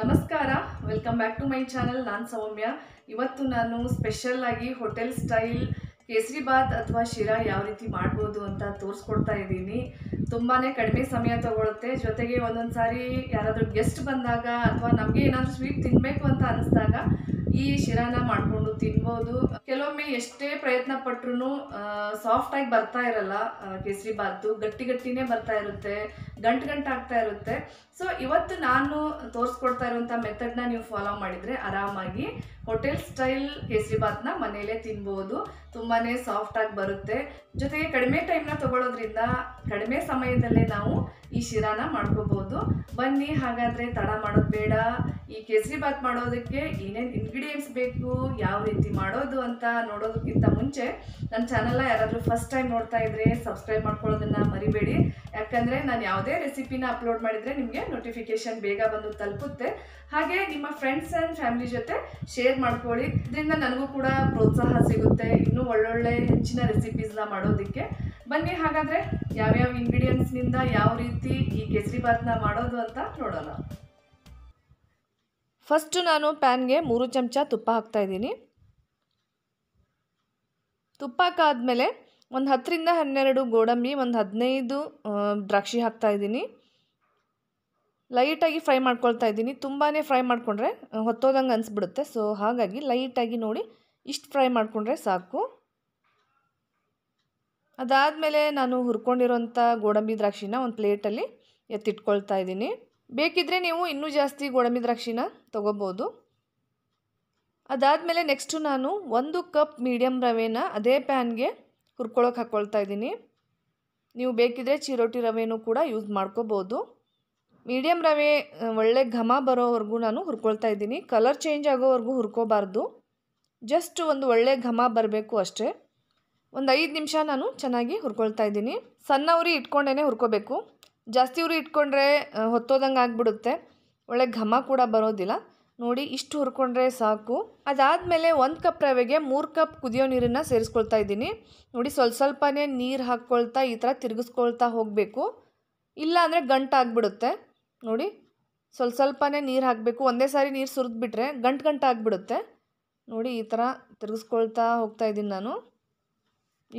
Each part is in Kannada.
ನಮಸ್ಕಾರ welcome back to my channel ನಾನು ಸೌಮ್ಯ. ಇವತ್ತು ನಾನು ಸ್ಪೆಷಲ್ ಆಗಿ ಹೋಟೆಲ್ ಸ್ಟೈಲ್ ಕೇಸರಿ ಬಾತ್ ಅಥವಾ ಶಿರಾ ಯಾವ ರೀತಿ ಮಾಡ್ಬೋದು ಅಂತ ತೋರಿಸ್ಕೊಡ್ತಾ ಇದ್ದೀನಿ. ತುಂಬಾ ಕಡಿಮೆ ಸಮಯ ತಗೊಳುತ್ತೆ. ಜೊತೆಗೆ ಒಂದೊಂದು ಸಾರಿ ಯಾರಾದರೂ ಗೆಸ್ಟ್ ಬಂದಾಗ ಅಥವಾ ನಮಗೆ ಏನಾದರೂ ಸ್ವೀಟ್ ತಿನ್ನಬೇಕು ಅಂತ ಅನಿಸ್ದಾಗ ಈ ಶಿರಾನ ಮಾಡಿಕೊಂಡು ತಿನ್ಬೋದು. ಕೆಲವೊಮ್ಮೆ ಎಷ್ಟೇ ಪ್ರಯತ್ನ ಪಟ್ರು ಸಾಫ್ಟಾಗಿ ಬರ್ತಾ ಇರಲ್ಲ ಕೇಸರಿ ಬಾತು ಗಟ್ಟಿ ಗಟ್ಟಿನೇ ಬರ್ತಾ ಇರುತ್ತೆ. ಗಂಟು ಆಗ್ತಾ ಇರುತ್ತೆ. ಸೊ ಇವತ್ತು ನಾನು ತೋರಿಸ್ಕೊಡ್ತಾ ಇರುವಂಥ ಮೆಥಡ್ನ ನೀವು ಫಾಲೋ ಮಾಡಿದರೆ ಆರಾಮಾಗಿ ಹೋಟೆಲ್ ಸ್ಟೈಲ್ ಕೇಸರಿ ಬಾತ್ನ ಮನೆಯಲ್ಲೇ ತಿನ್ಬೋದು. ತುಂಬಾ ಸಾಫ್ಟಾಗಿ ಬರುತ್ತೆ. ಜೊತೆಗೆ ಕಡಿಮೆ ಟೈಮ್ನ ತಗೊಳ್ಳೋದ್ರಿಂದ ಕಡಿಮೆ ಸಮಯದಲ್ಲೇ ನಾವು ಈ ಶಿರಾನ ಮಾಡ್ಕೋಬೋದು. ಬನ್ನಿ, ಹಾಗಾದರೆ ತಡ ಮಾಡೋದು ಬೇಡ. ಈ ಕೇಸರಿ ಬಾತ್ ಮಾಡೋದಕ್ಕೆ ಏನೇನು ಇಂಗ್ರೀಡಿಯೆಂಟ್ಸ್ ಬೇಕು, ಯಾವ ರೀತಿ ಮಾಡೋದು ಅಂತ ನೋಡೋದಕ್ಕಿಂತ ಮುಂಚೆ ನನ್ನ ಚಾನಲ್ನ ಯಾರಾದರೂ ಫಸ್ಟ್ ಟೈಮ್ ನೋಡ್ತಾ ಇದ್ರೆ ಸಬ್ಸ್ಕ್ರೈಬ್ ಮಾಡ್ಕೊಳ್ಳೋದನ್ನ ಮರಿಬೇಡಿ. ಯಾಕಂದರೆ ನಾನು ಯಾವುದೇ ರೆಸಿಪಿನ ಅಪ್ಲೋಡ್ ಮಾಡಿದರೆ ನಿಮಗೆ ನೋಟಿಫಿಕೇಶನ್ ಬೇಗ ಬಂದು ತಲುಪುತ್ತೆ. ಹಾಗೆ ನಿಮ್ಮ ಫ್ರೆಂಡ್ಸ್ ಆ್ಯಂಡ್ ಫ್ಯಾಮಿಲಿ ಜೊತೆ ಶೇರ್ ಮಾಡ್ಕೊಳ್ಳಿ. ಇದರಿಂದ ನನಗೂ ಕೂಡ ಪ್ರೋತ್ಸಾಹ ಸಿಗುತ್ತೆ. ಇನ್ನೂ ಒಳ್ಳೊಳ್ಳೆ ಹೆಚ್ಚಿನ ರೆಸಿಪೀಸ್ನ ಮಾಡೋದಕ್ಕೆ. ಬನ್ನಿ, ಹಾಗಾದರೆ ಯಾವ್ಯಾವ ಇಂಗ್ರೀಡಿಯೆಂಟ್ಸ್ನಿಂದ ಯಾವ ರೀತಿ ಈ ಕೇಸರಿ ಬಾತ್ನ ಮಾಡೋದು ಅಂತ ನೋಡೋಣ. ಫಸ್ಟು ನಾನು ಪ್ಯಾನ್ಗೆ ಮೂರು ಚಮಚ ತುಪ್ಪ ಹಾಕ್ತಾ ಇದ್ದೀನಿ. ತುಪ್ಪ ಹಾಕಾದ್ಮೇಲೆ ಒಂದು ಹತ್ತರಿಂದ ಹನ್ನೆರಡು ಗೋಡಂಬಿ, ಒಂದು ಹದಿನೈದು ದ್ರಾಕ್ಷಿ ಹಾಕ್ತಾ ಇದ್ದೀನಿ. ಲೈಟಾಗಿ ಫ್ರೈ ಮಾಡ್ಕೊಳ್ತಾ ಇದ್ದೀನಿ. ತುಂಬಾ ಫ್ರೈ ಮಾಡಿಕೊಂಡ್ರೆ ಹೊತ್ತೋದಂಗೆ ಅನಿಸ್ಬಿಡುತ್ತೆ. ಸೊ, ಹಾಗಾಗಿ ಲೈಟಾಗಿ ನೋಡಿ, ಇಷ್ಟು ಫ್ರೈ ಮಾಡಿಕೊಂಡ್ರೆ ಸಾಕು. ಅದಾದಮೇಲೆ ನಾನು ಹುರ್ಕೊಂಡಿರೋಂಥ ಗೋಡಂಬಿ ದ್ರಾಕ್ಷಿನ ಒಂದು ಪ್ಲೇಟಲ್ಲಿ ಎತ್ತಿಟ್ಕೊಳ್ತಾ ಇದ್ದೀನಿ. ಬೇಕಿದ್ದರೆ ನೀವು ಇನ್ನೂ ಜಾಸ್ತಿ ಗೋಡಂಬಿ ದ್ರಾಕ್ಷಿನ ತೊಗೋಬೋದು. ಅದಾದಮೇಲೆ ನೆಕ್ಸ್ಟು ನಾನು ಒಂದು ಕಪ್ ಮೀಡಿಯಮ್ ರವೆನ ಅದೇ ಪ್ಯಾನ್ಗೆ ಹುರ್ಕೊಳಕ್ಕೆ ಹಾಕ್ಕೊಳ್ತಾ ಇದ್ದೀನಿ. ನೀವು ಬೇಕಿದ್ದರೆ ಚಿರೋಟಿ ರವೆನೂ ಕೂಡ ಯೂಸ್ ಮಾಡ್ಕೋಬೋದು. ಮೀಡಿಯಮ್ ರವೆ ಒಳ್ಳೆ ಘಮ ಬರೋವರೆಗೂ ನಾನು ಹುರ್ಕೊಳ್ತಾ ಇದ್ದೀನಿ. ಕಲರ್ ಚೇಂಜ್ ಆಗೋವರೆಗೂ ಹುರ್ಕೋಬಾರ್ದು. ಜಸ್ಟ್ ಒಂದು ಒಳ್ಳೆ ಘಮ ಬರಬೇಕು ಅಷ್ಟೇ. ಒಂದು ಐದು ನಿಮಿಷ ನಾನು ಚೆನ್ನಾಗಿ ಹುರ್ಕೊಳ್ತಾ ಇದ್ದೀನಿ. ಸಣ್ಣ ಉರಿ ಇಟ್ಕೊಂಡೇ ಹುರ್ಕೋಬೇಕು. ಜಾಸ್ತಿ ಉರಿ ಇಟ್ಕೊಂಡ್ರೆ ಹೊತ್ತೋದಂಗೆ ಆಗಿಬಿಡುತ್ತೆ ಒಳ್ಳೆ ಘಮ ಕೂಡ ಬರೋದಿಲ್ಲ. ನೋಡಿ, ಇಷ್ಟು ಹುರ್ಕೊಂಡ್ರೆ ಸಾಕು. ಅದಾದಮೇಲೆ ಒಂದು ಕಪ್ ರವೆಗೆ ಮೂರು ಕಪ್ ಕುದಿಯೋ ನೀರನ್ನು ಸೇರಿಸ್ಕೊಳ್ತಾ ಇದ್ದೀನಿ. ನೋಡಿ, ಸ್ವಲ್ಪ ಸ್ವಲ್ಪನೇ ನೀರು ಹಾಕ್ಕೊಳ್ತಾ ಈ ಥರ ತಿರುಗಿಸ್ಕೊಳ್ತಾ ಹೋಗಬೇಕು. ಇಲ್ಲ ಅಂದರೆ ಗಂಟಾಗ್ಬಿಡುತ್ತೆ ನೋಡಿ, ಸ್ವಲ್ಪ ಸ್ವಲ್ಪನೇ ನೀರು ಹಾಕಬೇಕು. ಒಂದೇ ಸಾರಿ ನೀರು ಸುರಿದ್ಬಿಟ್ರೆ ಗಂಟು ಗಂಟು ಆಗಿಬಿಡುತ್ತೆ. ನೋಡಿ, ಈ ಥರ ತಿರುಗಿಸ್ಕೊಳ್ತಾ ಹೋಗ್ತಾ ಇದ್ದೀನಿ ನಾನು.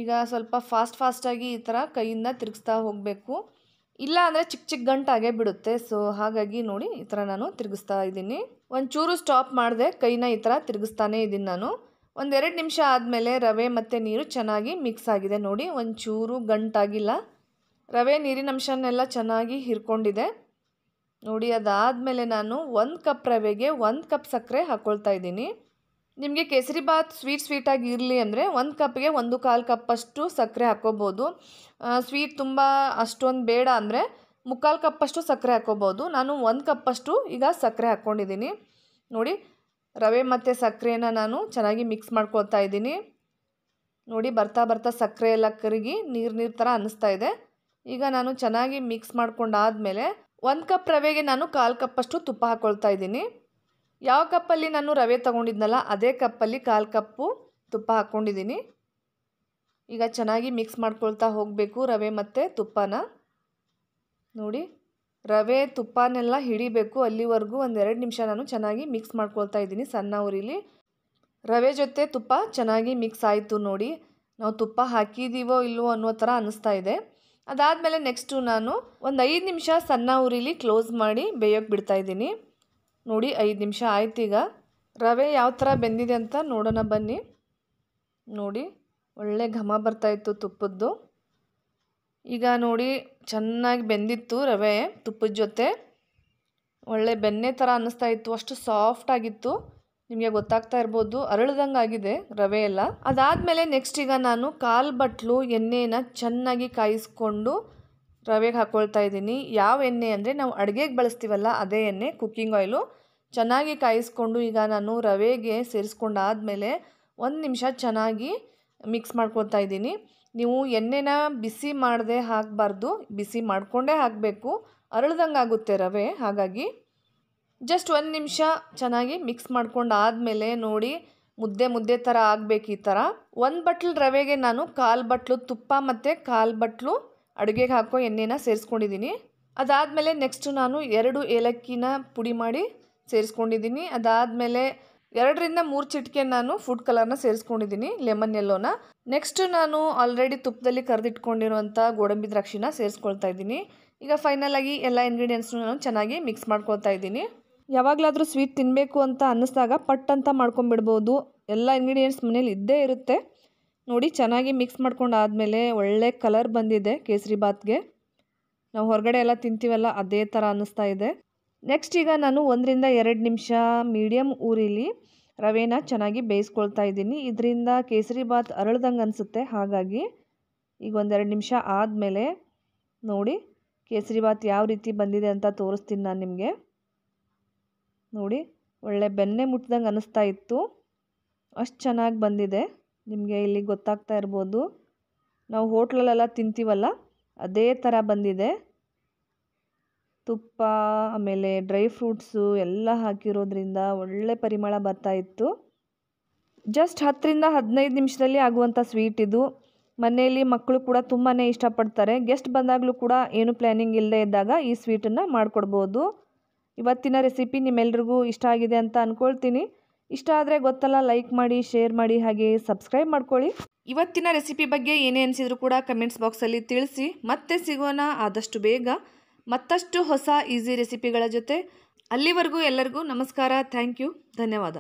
ಈಗ ಸ್ವಲ್ಪ ಫಾಸ್ಟ್ ಫಾಸ್ಟಾಗಿ ಈ ಥರ ಕೈಯಿಂದ ತಿರುಗಿಸ್ತಾ ಹೋಗಬೇಕು. ಇಲ್ಲ ಅಂದರೆ ಚಿಕ್ಕ ಚಿಕ್ಕ ಗಂಟಾಗೇ ಬಿಡುತ್ತೆ. ಸೊ ಹಾಗಾಗಿ ನೋಡಿ ಈ ಥರ ನಾನು ತಿರುಗಿಸ್ತಾ ಇದ್ದೀನಿ. ಒಂಚೂರು ಸ್ಟಾಪ್ ಮಾಡಿದೆ, ಕೈನ ಈ ಥರ ತಿರುಗಿಸ್ತಾನೇ ಇದ್ದೀನಿ ನಾನು. ಒಂದೆರಡು ನಿಮಿಷ ಆದಮೇಲೆ ರವೆ ಮತ್ತು ನೀರು ಚೆನ್ನಾಗಿ ಮಿಕ್ಸ್ ಆಗಿದೆ ನೋಡಿ. ಒಂಚೂರು ಗಂಟಾಗಿಲ್ಲ ರವೆ ನೀರಿನ ಅಂಶನೆಲ್ಲ ಚೆನ್ನಾಗಿ ಹಿರ್ಕೊಂಡಿದೆ. ನೋಡಿ ಅದಾದಮೇಲೆ ನಾನು ಒಂದು ಕಪ್ ರವೆಗೆ ಒಂದು ಕಪ್ ಸಕ್ಕರೆ ಹಾಕ್ಕೊಳ್ತಾ ಇದ್ದೀನಿ. ನಿಮಗೆ ಕೇಸರಿ ಬಾತ್ ಸ್ವೀಟ್ ಸ್ವೀಟಾಗಿ ಇರಲಿ ಅಂದರೆ ಒಂದು ಕಪ್ಗೆ ಒಂದು ಕಾಲು ಕಪ್ಪಷ್ಟು ಸಕ್ಕರೆ ಹಾಕ್ಕೋಬೋದು. ಸ್ವೀಟ್ ತುಂಬ ಅಷ್ಟೊಂದು ಬೇಡ ಅಂದರೆ ಮುಕ್ಕಾಲು ಕಪ್ಪಷ್ಟು ಸಕ್ಕರೆ ಹಾಕ್ಕೋಬೋದು. ನಾನು ಒಂದು ಕಪ್ಪಷ್ಟು ಈಗ ಸಕ್ಕರೆ ಹಾಕ್ಕೊಂಡಿದ್ದೀನಿ ನೋಡಿ, ರವೆ ಮತ್ತು ಸಕ್ಕರೆನ ನಾನು ಚೆನ್ನಾಗಿ ಮಿಕ್ಸ್ ಮಾಡ್ಕೊಳ್ತಾ ಇದ್ದೀನಿ. ನೋಡಿ, ಬರ್ತಾ ಬರ್ತಾ ಸಕ್ಕರೆ ಎಲ್ಲ ಕರಿಗಿ ನೀರು ನೀರು ಥರ ಅನ್ನಿಸ್ತಾ ಇದೆ. ಈಗ ನಾನು ಚೆನ್ನಾಗಿ ಮಿಕ್ಸ್ ಮಾಡ್ಕೊಂಡಾದಮೇಲೆ ಒಂದು ಕಪ್ ರವೆಗೆ ನಾನು ಕಾಲು ಕಪ್ಪಷ್ಟು ತುಪ್ಪ ಹಾಕ್ಕೊಳ್ತಾ ಇದ್ದೀನಿ. ಯಾವ ಕಪ್ಪಲ್ಲಿ ನಾನು ರವೆ ತಗೊಂಡಿದ್ನಲ್ಲ, ಅದೇ ಕಪ್ಪಲ್ಲಿ ಕಾಲು ಕಪ್ಪು ತುಪ್ಪ ಹಾಕ್ಕೊಂಡಿದ್ದೀನಿ ಈಗ ಚೆನ್ನಾಗಿ ಮಿಕ್ಸ್ ಮಾಡ್ಕೊಳ್ತಾ ಹೋಗಬೇಕು ರವೆ ಮತ್ತು ತುಪ್ಪನ. ನೋಡಿ, ರವೆ ತುಪ್ಪನೆಲ್ಲ ಹಿಡಿಬೇಕು ಅಲ್ಲಿವರೆಗೂ ಒಂದೆರಡು ನಿಮಿಷ ನಾನು ಚೆನ್ನಾಗಿ ಮಿಕ್ಸ್ ಮಾಡ್ಕೊಳ್ತಾ ಇದ್ದೀನಿ ಸಣ್ಣ ಉರಿಲಿ. ರವೆ ಜೊತೆ ತುಪ್ಪ ಚೆನ್ನಾಗಿ ಮಿಕ್ಸ್ ಆಯಿತು ನೋಡಿ, ನಾವು ತುಪ್ಪ ಹಾಕಿದ್ದೀವೋ ಇಲ್ಲವೋ ಅನ್ನೋ ಥರ ಅನ್ನಿಸ್ತಾ ಇದೆ. ಅದಾದಮೇಲೆ ನೆಕ್ಸ್ಟು ನಾನು ಒಂದು ಐದು ನಿಮಿಷ ಸಣ್ಣ ಉರಿಲಿ ಕ್ಲೋಸ್ ಮಾಡಿ ಬೇಯೋಕೆ ಬಿಡ್ತಾ ಇದ್ದೀನಿ. ನೋಡಿ, ಐದು ನಿಮಿಷ ಆಯ್ತು ಈಗ. ರವೆ ಯಾವ ಥರ ಬೆಂದಿದೆ ಅಂತ ನೋಡೋಣ ಬನ್ನಿ. ನೋಡಿ, ಒಳ್ಳೆ ಘಮ ಬರ್ತಾಯಿತ್ತು ತುಪ್ಪದ್ದು. ಈಗ ನೋಡಿ, ಚೆನ್ನಾಗಿ ಬೆಂದಿತ್ತು ರವೆ ತುಪ್ಪದ ಜೊತೆ. ಒಳ್ಳೆ ಬೆಣ್ಣೆ ಥರ ಅನ್ನಿಸ್ತಾ ಇತ್ತು, ಅಷ್ಟು ಸಾಫ್ಟ್ ಆಗಿತ್ತು. ನಿಮಗೆ ಗೊತ್ತಾಗ್ತಾ ಇರ್ಬೋದು, ಅರಳ್ದಂಗೆ ಆಗಿದೆ ರವೆ ಎಲ್ಲ. ಅದಾದಮೇಲೆ ನೆಕ್ಸ್ಟ್ ಈಗ ನಾನು ಕಾಲು ಬಟ್ಲು, ಎಣ್ಣೆನ ಚೆನ್ನಾಗಿ ಕಾಯಿಸ್ಕೊಂಡು ರವೆಗೆ ಹಾಕ್ಕೊಳ್ತಾ ಇದ್ದೀನಿ. ಯಾವ ಎಣ್ಣೆ ಅಂದರೆ ನಾವು ಅಡುಗೆಗೆ ಬಳಸ್ತೀವಲ್ಲ ಅದೇ ಎಣ್ಣೆ ಕುಕ್ಕಿಂಗ್ ಆಯಿಲು ಚೆನ್ನಾಗಿ ಕಾಯಿಸ್ಕೊಂಡು ಈಗ ನಾನು ರವೆಗೆ ಸೇರಿಸ್ಕೊಂಡಾದಮೇಲೆ ಒಂದು ನಿಮಿಷ ಚೆನ್ನಾಗಿ ಮಿಕ್ಸ್ ಮಾಡ್ಕೊಳ್ತಾ ಇದ್ದೀನಿ. ನೀವು ಎಣ್ಣೆನ ಬಿಸಿ ಮಾಡದೆ ಹಾಕಬಾರ್ದು. ಬಿಸಿ ಮಾಡಿಕೊಂಡೇ ಹಾಕಬೇಕು. ಅರಳ್ದಂಗೆ ಆಗುತ್ತೆ ರವೆ, ಹಾಗಾಗಿ ಜಸ್ಟ್ ಒಂದು ನಿಮಿಷ ಚೆನ್ನಾಗಿ ಮಿಕ್ಸ್ ಮಾಡ್ಕೊಂಡು ಆದಮೇಲೆ ನೋಡಿ ಮುದ್ದೆ ಮುದ್ದೆ ಥರ ಆಗಬೇಕು ಈ ಥರ ಒಂದು ಬಟ್ಲು ರವೆಗೆ ನಾನು ಕಾಲು ಬಟ್ಲು, ತುಪ್ಪ ಮತ್ತು ಕಾಲು ಬಟ್ಲು ಅಡುಗೆಗೆ ಹಾಕೋ ಎಣ್ಣೆನ ಸೇರಿಸ್ಕೊಂಡಿದ್ದೀನಿ. ಅದಾದಮೇಲೆ ನೆಕ್ಸ್ಟು ನಾನು ಎರಡು ಏಲಕ್ಕಿನ ಪುಡಿ ಮಾಡಿ ಸೇರಿಸ್ಕೊಂಡಿದ್ದೀನಿ. ಅದಾದಮೇಲೆ ಎರಡರಿಂದ ಮೂರು ಚಿಟಿಕೆ ನಾನು ಫುಡ್ ಕಲರ್ನ ಸೇರಿಸ್ಕೊಂಡಿದ್ದೀನಿ ಲೆಮನ್ ಎಲ್ಲೋನ ನೆಕ್ಸ್ಟ್ ನಾನು ಆಲ್ರೆಡಿ ತುಪ್ಪದಲ್ಲಿ ಕರೆದಿಟ್ಕೊಂಡಿರುವಂಥ ಗೋಡಂಬಿ ದ್ರಾಕ್ಷಿನ ಸೇರಿಸ್ಕೊಳ್ತಾ ಇದ್ದೀನಿ. ಈಗ ಫೈನಲ್ ಆಗಿ ಎಲ್ಲ ಇಂಗ್ರೀಡಿಯೆಂಟ್ಸ್ನು ನಾನು ಚೆನ್ನಾಗಿ ಮಿಕ್ಸ್ ಮಾಡ್ಕೊಳ್ತಾ ಇದ್ದೀನಿ. ಯಾವಾಗಲಾದರೂ ಸ್ವೀಟ್ ತಿನ್ನಬೇಕು ಅಂತ ಅನ್ನಿಸ್ದಾಗ ಪಟ್ ಅಂತ ಮಾಡ್ಕೊಂಬಿಡ್ಬೋದು ಎಲ್ಲ ಇಂಗ್ರೀಡಿಯೆಂಟ್ಸ್ ಮನೇಲಿ ಇದ್ದೇ ಇರುತ್ತೆ. ನೋಡಿ ಚೆನ್ನಾಗಿ ಮಿಕ್ಸ್ ಮಾಡ್ಕೊಂಡು ಆದಮೇಲೆ ಒಳ್ಳೆ ಕಲರ್ ಬಂದಿದೆ ಕೇಸರಿ ಬಾತ್ಗೆ ನಾವು ಹೊರಗಡೆ ಎಲ್ಲ ತಿಂತೀವಲ್ಲ ಅದೇ ಥರ ಅನ್ನಿಸ್ತಾ ಇದೆ. ನೆಕ್ಸ್ಟ್ ಈಗ ನಾನು ಒಂದರಿಂದ ಎರಡು ನಿಮಿಷ ಮೀಡಿಯಮ್ ಊರಿಲಿ ರವೆನ ಚೆನ್ನಾಗಿ ಬೇಯಿಸ್ಕೊಳ್ತಾ ಇದ್ದೀನಿ. ಇದರಿಂದ ಕೇಸರಿ ಬಾತ್ ಅರಳ್ದಂಗೆ ಅನಿಸುತ್ತೆ, ಹಾಗಾಗಿ ಈಗ ಒಂದೆರಡು ನಿಮಿಷ ಆದಮೇಲೆ ನೋಡಿ ಕೇಸರಿ ಬಾತ್ ಯಾವ ರೀತಿ ಬಂದಿದೆ ಅಂತ ತೋರಿಸ್ತೀನಿ ನಾನು ನಿಮಗೆ. ನೋಡಿ ಒಳ್ಳೆ ಬೆನ್ನೆ ಮುಟ್ಟಿದಂಗೆ ಅನ್ನಿಸ್ತಾ ಇತ್ತು. ಅಷ್ಟು ಚೆನ್ನಾಗಿ ಬಂದಿದೆ. ನಿಮಗೆ ಇಲ್ಲಿ ಗೊತ್ತಾಗ್ತಾ ಇರ್ಬೋದು. ನಾವು ಹೋಟ್ಲಲ್ಲೆಲ್ಲ ತಿಂತೀವಲ್ಲ, ಅದೇ ಥರ ಬಂದಿದೆ. ತುಪ್ಪ, ಆಮೇಲೆ ಡ್ರೈ ಫ್ರೂಟ್ಸು ಎಲ್ಲ ಹಾಕಿರೋದ್ರಿಂದ ಒಳ್ಳೆ ಪರಿಮಳ ಬರ್ತಾ ಇತ್ತು. ಜಸ್ಟ್ ಹತ್ತರಿಂದ ಹದಿನೈದು ನಿಮಿಷದಲ್ಲಿ ಆಗುವಂಥ ಸ್ವೀಟ್ ಇದು. ಮನೆಯಲ್ಲಿ ಮಕ್ಕಳು ಕೂಡ ತುಂಬಾ ಇಷ್ಟಪಡ್ತಾರೆ. ಗೆಸ್ಟ್ ಬಂದಾಗಲೂ ಕೂಡ ಏನು ಪ್ಲ್ಯಾನಿಂಗ್ ಇಲ್ಲದೆ ಇದ್ದಾಗ ಈ ಸ್ವೀಟನ್ನು ಮಾಡಿಕೊಡ್ಬೋದು. ಇವತ್ತಿನ ರೆಸಿಪಿ ನಿಮ್ಮೆಲ್ರಿಗೂ ಇಷ್ಟ ಆಗಿದೆ ಅಂತ ಅಂದ್ಕೊಳ್ತೀನಿ ಇಷ್ಟ ಆದರೆ ಗೊತ್ತಲ್ಲ ಲೈಕ್ ಮಾಡಿ ಶೇರ್ ಮಾಡಿ, ಹಾಗೆ ಸಬ್ಸ್ಕ್ರೈಬ್ ಮಾಡ್ಕೊಳ್ಳಿ. ಇವತ್ತಿನ ರೆಸಿಪಿ ಬಗ್ಗೆ ಏನೇ ಅನಿಸಿದ್ರು ಕೂಡ ಕಮೆಂಟ್ಸ್ ಬಾಕ್ಸಲ್ಲಿ ತಿಳಿಸಿ, ಮತ್ತೆ ಸಿಗೋಣ ಆದಷ್ಟು ಬೇಗ. ಮತ್ತಷ್ಟು ಹೊಸ ಈಸಿ ರೆಸಿಪಿಗಳ ಜೊತೆ ಅಲ್ಲಿವರೆಗೂ ಎಲ್ಲರಿಗೂ ನಮಸ್ಕಾರ ಥ್ಯಾಂಕ್ ಯು ಧನ್ಯವಾದ.